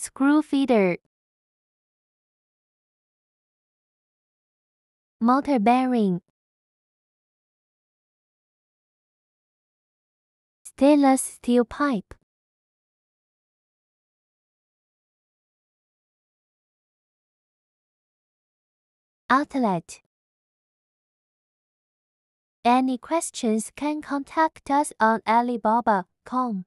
screw feeder, motor bearing, stainless steel pipe, outlet. Any questions can contact us on Alibaba.com.